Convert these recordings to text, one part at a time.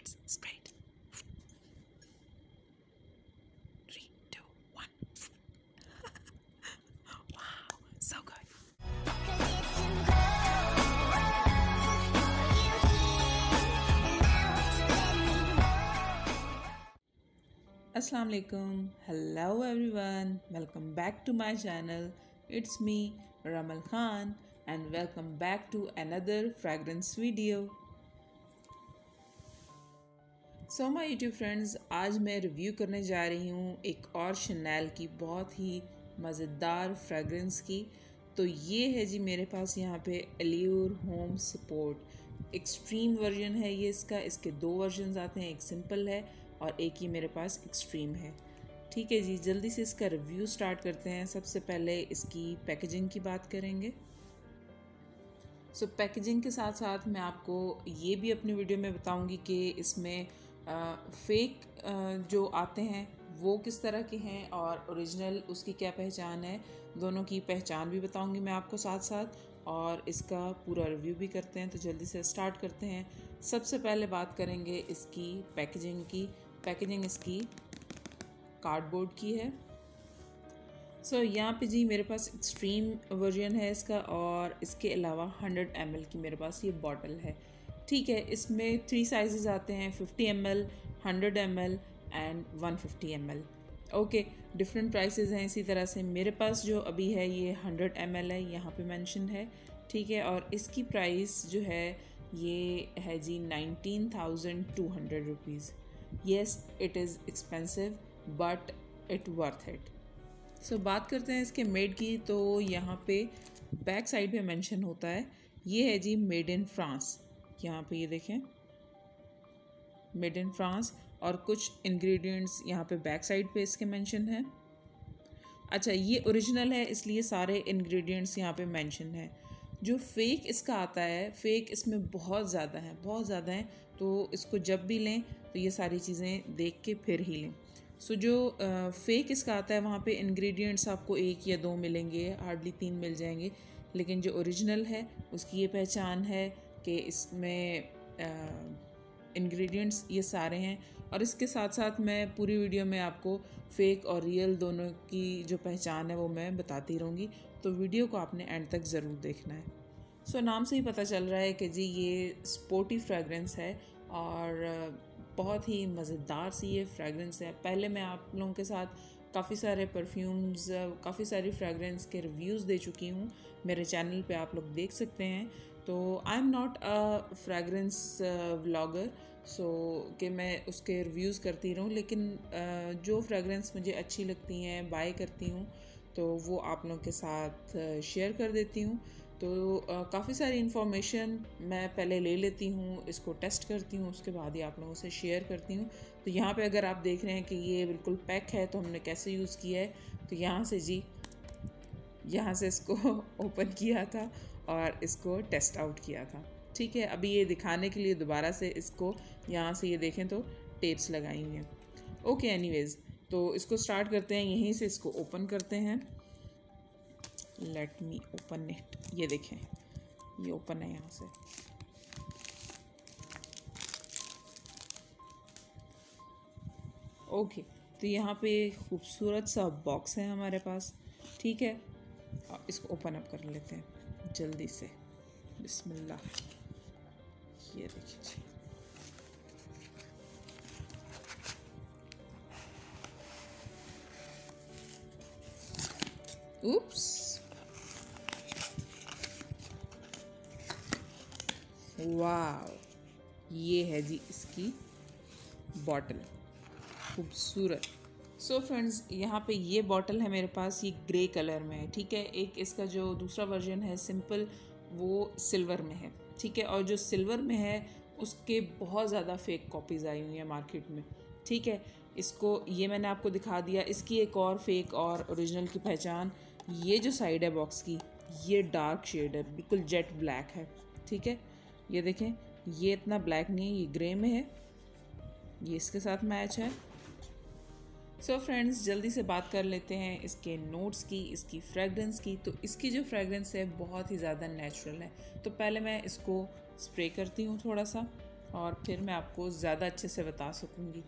sides straight. Three, two, one. wow, so good. Assalamu alaikum. Hello everyone. Welcome back to my channel. It's me Ramal Khan and welcome back to another fragrance video. So my YouTube friends आज मैं review करने जा रही हूँ एक और Chanel की बहुत ही मज़ेदार फ्रेगरेंस की। तो ये है जी मेरे पास यहाँ पे Allure Homme Sport Extreme version है ये इसका इसके दो वर्जन आते हैं एक सिंपल है और एक ही मेरे पास एक्सट्रीम है। ठीक है जी जल्दी से इसका रिव्यू स्टार्ट करते हैं। सबसे पहले इसकी पैकेजिंग की बात करेंगे। सो so, पैकेजिंग के साथ साथ मैं आपको ये भी अपनी वीडियो में बताऊँगी कि इसमें फेक जो आते हैं वो किस तरह के हैं और ओरिजिनल उसकी क्या पहचान है दोनों की पहचान भी बताऊँगी मैं आपको साथ साथ और इसका पूरा रिव्यू भी करते हैं तो जल्दी से स्टार्ट करते हैं। सबसे पहले बात करेंगे इसकी पैकेजिंग की। पैकेजिंग इसकी कार्डबोर्ड की है। सो so, यहाँ पे जी मेरे पास एक्सट्रीम वर्जन है इसका और इसके अलावा 100 एम की मेरे पास ये बॉटल है। ठीक है, इसमें थ्री साइजेस आते हैं 50 M L hundred M L and one fifty M L okay different prices हैं इसी तरह से। मेरे पास जो अभी है, ये 100 एम एल है, यहाँ पे मेंशन है। ठीक है, और इसकी प्राइस जो है, ये है जी nineteen thousand two hundred rupees yes it is expensive but it worth it so बात करते हैं इसके मेड की तो यहाँ पे बैक साइड पे मेंशन होता है। ये है जी मेड इन फ्रांस यहाँ पे ये देखें। मेड इन फ्रांस और कुछ इंग्रेडिएंट्स यहाँ पे बैक साइड पे इसके मेंशन है। अच्छा ये ओरिजिनल है इसलिए सारे इंग्रेडिएंट्स यहाँ पे मेंशन है। जो फेक इसका आता है फेक इसमें बहुत ज़्यादा है बहुत ज़्यादा है तो इसको जब भी लें तो ये सारी चीज़ें देख के फिर ही लें। सो so, जो फेक इसका आता है वहाँ पे इंग्रेडिएंट्स आपको एक या दो मिलेंगे हार्डली तीन मिल जाएँगे लेकिन जो ओरिजिनल है उसकी ये पहचान है कि इसमें इंग्रेडिएंट्स ये सारे हैं। और इसके साथ साथ मैं पूरी वीडियो में आपको फ़ेक और रियल दोनों की जो पहचान है वो मैं बताती रहूँगी। तो वीडियो को आपने एंड तक ज़रूर देखना है। सो so, नाम से ही पता चल रहा है कि जी ये स्पोर्टी फ्रेगरेंस है और बहुत ही मज़ेदार सी ये फ्रेगरेंस है। पहले मैं आप लोगों के साथ काफ़ी सारे परफ्यूम्स काफ़ी सारी फ्रेगरेंस के रिव्यूज़ दे चुकी हूँ। मेरे चैनल पे आप लोग देख सकते हैं। तो I am not a fragrance vlogger so कि मैं उसके रिव्यूज़ करती रहूँ लेकिन uh, जो फ्रेगरेंस मुझे अच्छी लगती हैं बाय करती हूँ तो वो आप लोगों के साथ शेयर uh, कर देती हूँ। तो uh, काफ़ी सारी इन्फॉर्मेशन मैं पहले ले लेती हूँ इसको टेस्ट करती हूँ उसके बाद ही आप लोगों से शेयर करती हूँ। तो यहाँ पे अगर आप देख रहे हैं कि ये बिल्कुल पैक है तो हमने कैसे यूज़ किया है तो यहाँ से जी यहाँ से इसको ओपन किया था। और इसको टेस्ट आउट किया था। ठीक है, अभी ये दिखाने के लिए दोबारा से इसको यहाँ से ये देखें तो टेप्स लगाई हुई हैं। ओके एनीवेज तो इसको स्टार्ट करते हैं, यहीं से इसको ओपन करते हैं। लेट मी ओपन इट ये देखें, ये ओपन है यहाँ से। ओके तो यहाँ पे खूबसूरत सा बॉक्स है हमारे पास। ठीक है इसको ओपन अप कर लेते हैं। जल्दी से। बिस्मिल्लाह। ये देखिए उप्स वाह ये है जी इसकी बॉटल खूबसूरत। सो so फ्रेंड्स यहाँ पे ये बॉटल है मेरे पास, ये ग्रे कलर में है, ठीक है? एक इसका जो दूसरा वर्जन है सिंपल वो सिल्वर में है, ठीक है? और जो सिल्वर में है, उसके बहुत ज़्यादा फेक कॉपीज़ आई हुई हैं मार्केट में, ठीक है? इसको, ये मैंने आपको दिखा दिया, इसकी एक और फेक और ओरिजिनल की पहचान, ये जो साइड है बॉक्स की, ये डार्क शेड है, बिल्कुल जेट ब्लैक है, ठीक है? ये देखें, ये इतना ब्लैक नहीं है, ये ग्रे में है, ये इसके साथ मैच है। सो so फ्रेंड्स जल्दी से बात कर लेते हैं इसके नोट्स की, इसकी फ्रेगरेंस की। तो इसकी जो फ्रेगरेंस है, बहुत ही ज़्यादा नेचुरल है। तो पहले मैं इसको स्प्रे करती हूँ थोड़ा सा और फिर मैं आपको ज़्यादा अच्छे से बता सकूँगी।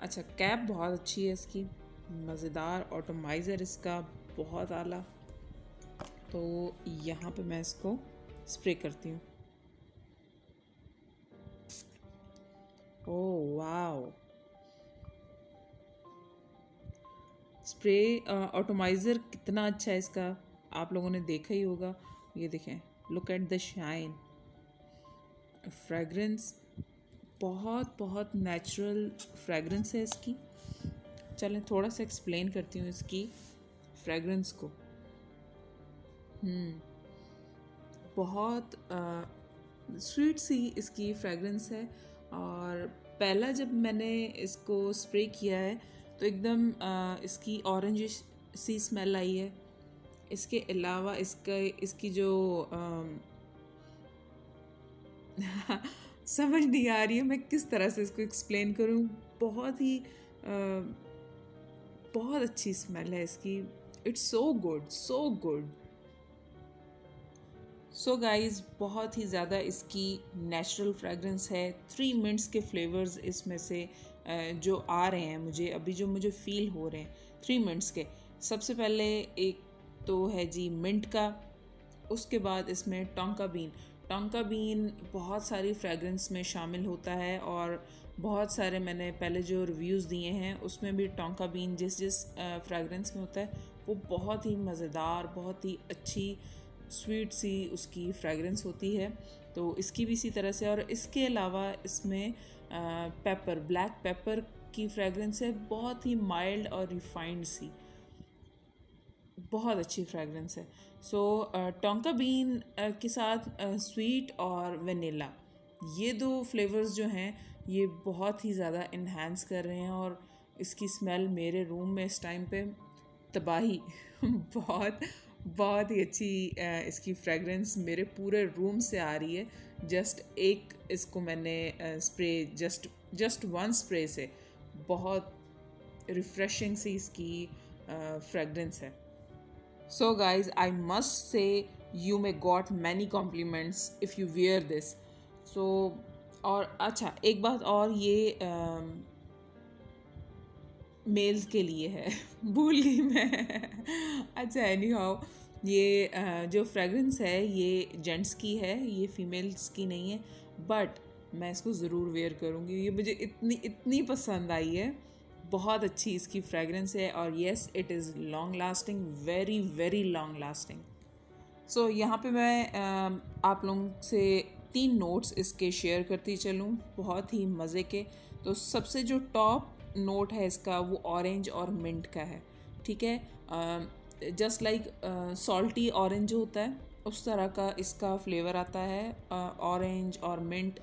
अच्छा कैप बहुत अच्छी है इसकी। मज़ेदार ऑटोमाइज़र इसका बहुत आला। तो यहाँ पे मैं इसको स्प्रे करती हूँ। ओह वाओ स्प्रे ऑटोमाइज़र कितना अच्छा है इसका आप लोगों ने देखा ही होगा। ये देखें look at the shine fragrance बहुत बहुत नेचुरल फ्रेगरेंस है इसकी। चलें थोड़ा सा एक्सप्लेन करती हूँ इसकी फ्रेगरेंस को। हम्म, बहुत स्वीट सी इसकी फ्रेगरेंस है। और पहला जब मैंने इसको स्प्रे किया है तो एकदम इसकी ऑरेंज सी स्मेल आई है। इसके अलावा इसका इसकी जो समझ नहीं आ रही है मैं किस तरह से इसको एक्सप्लेन करूँ। बहुत ही आ, बहुत अच्छी स्मेल है इसकी। It's so good so good so guys बहुत ही ज़्यादा इसकी नेचुरल फ्रेगरेंस है। थ्री मिनट्स के फ्लेवर्स इसमें से जो आ रहे हैं, मुझे, अभी जो मुझे फील हो रहे हैं थ्री मिनट्स के, सबसे पहले एक तो है जी मिंट का, उसके बाद इसमें टोंका बीन टोंका बीन बहुत सारी फ्रेगरेंस में शामिल होता है और बहुत सारे मैंने पहले जो रिव्यूज़ दिए हैं, उसमें भी टोंका बीन जिस जिस फ्रेगरेंस में होता है, वो बहुत ही मज़ेदार, बहुत ही अच्छी स्वीट सी उसकी फ्रेगरेंस होती है। तो इसकी भी इसी तरह से, और इसके अलावा इसमें पेपर ब्लैक पेपर की फ्रेगरेंस है, बहुत ही माइल्ड और रिफाइंड सी। बहुत अच्छी फ्रेगरेंस है। सो टोंका बीन के साथ स्वीट और वनीला ये दो फ्लेवर्स जो हैं, ये बहुत ही ज़्यादा इन्हेंस कर रहे हैं और इसकी स्मेल मेरे रूम में इस टाइम पे तबाही। बहुत बहुत ही अच्छी इसकी फ्रेगरेंस मेरे पूरे रूम से आ रही है। जस्ट एक इसको मैंने spray just just one spray से बहुत रिफ्रेशिंग सी इसकी फ्रेगरेंस है। So guys I must say you may got many compliments if you wear this so और अच्छा एक बात और ये मेल्स के लिए है। भूल गई मैं। अच्छा एनी हाउ ये जो फ्रेगरेंस है, ये जेंट्स की है, ये फीमेल्स की नहीं है बट मैं इसको ज़रूर वेयर करूँगी। ये मुझे इतनी इतनी पसंद आई है। बहुत अच्छी इसकी फ्रेगरेंस है और yes it is long lasting very very long lasting so यहाँ पे मैं आप लोगों से तीन नोट्स इसके शेयर करती चलूँ, बहुत ही मज़े के। तो सबसे जो टॉप नोट है इसका वो ऑरेंज और मिंट का है ठीक है? जस्ट लाइक सॉल्टी ऑरेंज होता है उस तरह का इसका फ्लेवर आता है ऑरेंज uh, और मिंट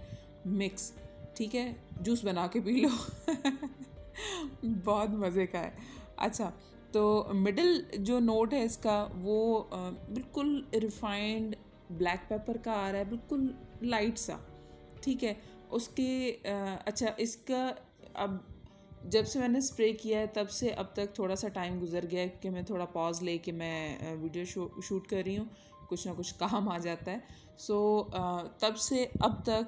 मिक्स ठीक है? जूस बना के पी लो। बहुत मज़े का है। अच्छा तो मिडिल जो नोट है इसका वो uh, बिल्कुल रिफाइंड ब्लैक पेपर का आ रहा है बिल्कुल लाइट सा ठीक है? उसके uh, अच्छा इसका अब जब से मैंने स्प्रे किया है तब से अब तक थोड़ा सा टाइम गुजर गया है कि मैं थोड़ा पॉज ले के मैं वीडियो शू शूट कर रही हूँ। कुछ ना कुछ काम आ जाता है। सो so, तब से अब तक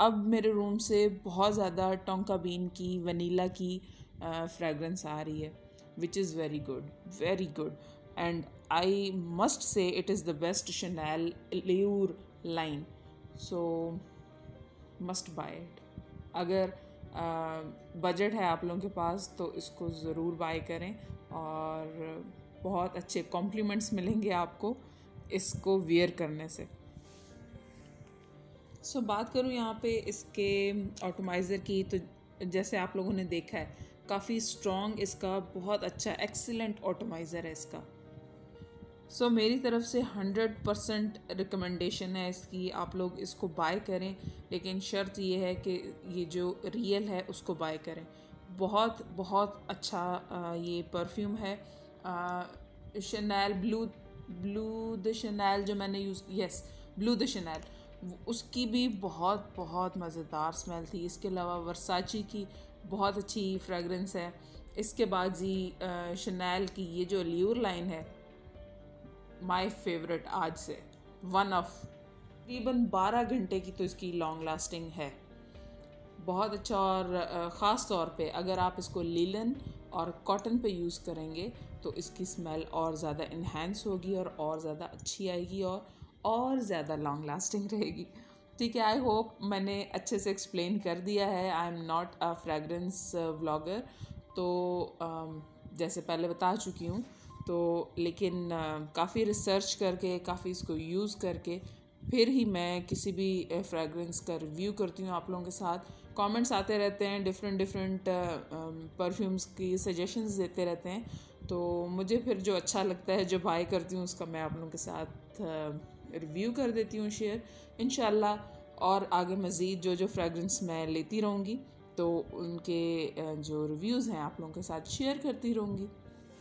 अब मेरे रूम से बहुत ज़्यादा टोंका बीन की वनीला की फ्रेगरेंस आ रही है which is very good very good and I must say it is the best Chanel Allure line so must buy it अगर बजट है आप लोगों के पास तो इसको ज़रूर बाय करें और बहुत अच्छे कॉम्प्लीमेंट्स मिलेंगे आपको इसको वियर करने से। सो so, बात करूँ यहाँ पे इसके ऑटोमाइज़र की तो जैसे आप लोगों ने देखा है काफ़ी स्ट्रॉन्ग इसका बहुत अच्छा एक्सीलेंट ऑटोमाइज़र है इसका। सो so, मेरी तरफ़ से हंड्रेड परसेंट रिकमेंडेशन है इसकी। आप लोग इसको बाय करें लेकिन शर्त ये है कि ये जो रियल है उसको बाय करें। बहुत बहुत अच्छा ये परफ्यूम है। Chanel Bleu Bleu de Chanel जो मैंने use yes Bleu de Chanel उसकी भी बहुत बहुत मज़ेदार स्मेल थी। इसके अलावा वर्साची की बहुत अच्छी फ्रेगरेंस है। इसके बाद जी शनैल की ये जो ल्यूर लाइन है माय फेवरेट आज से। वन ऑफ़ तकरीबन बारह घंटे की तो इसकी लॉन्ग लास्टिंग है। बहुत अच्छा और ख़ास तौर पे अगर आप इसको लीलन और कॉटन पे यूज़ करेंगे तो इसकी स्मेल और ज़्यादा इन्हेंस होगी और और ज़्यादा अच्छी आएगी और और ज़्यादा लॉन्ग लास्टिंग रहेगी। ठीक है आई होप मैंने अच्छे से एक्सप्लेन कर दिया है। I am not a fragrance vlogger तो जैसे पहले बता चुकी हूँ तो लेकिन काफ़ी रिसर्च करके, काफ़ी इसको यूज़ करके, फिर ही मैं किसी भी फ्रेगरेंस का रिव्यू करती हूँ आप लोगों के साथ। कमेंट्स आते रहते हैं डिफरेंट डिफरेंट परफ्यूम्स की सजेशंस देते रहते हैं। तो मुझे फिर जो अच्छा लगता है, जो बाय करती हूँ, उसका मैं आप लोगों के साथ रिव्यू कर देती हूँ शेयर इन और आगे मज़ीद जो जो फ्रेगरेंस मैं लेती रहूँगी तो उनके जो रिव्यूज़ हैं, आप लोगों के साथ शेयर करती रहूँगी।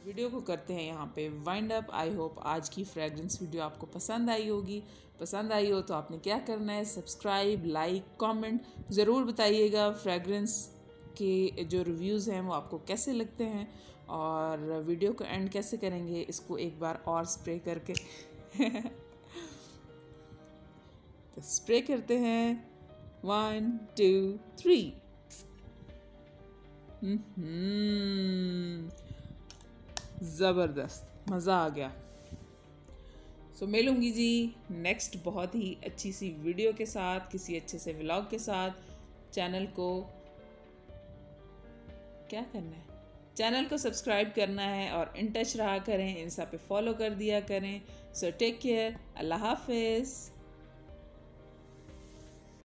वीडियो को करते हैं यहाँ पे। वाइंड अप आई होप आज की फ्रेगरेंस वीडियो आपको पसंद आई होगी। पसंद आई हो तो आपने क्या करना है? सब्सक्राइब लाइक कमेंट ज़रूर बताइएगा। फ्रेगरेंस के जो रिव्यूज़ हैं वो आपको कैसे लगते हैं और वीडियो को एंड कैसे करेंगे, इसको एक बार और स्प्रे करके। तो स्प्रे करते हैं। वन टू थ्री ज़बरदस्त मज़ा आ गया। सो so, मिलूँगी जी नेक्स्ट बहुत ही अच्छी सी वीडियो के साथ किसी अच्छे से व्लॉग के साथ चैनल को क्या करना है? चैनल को सब्सक्राइब करना है और इन टच रहा करें इंस्टा पे फॉलो कर दिया करें। सो टेक केयर अल्लाह हाफिज़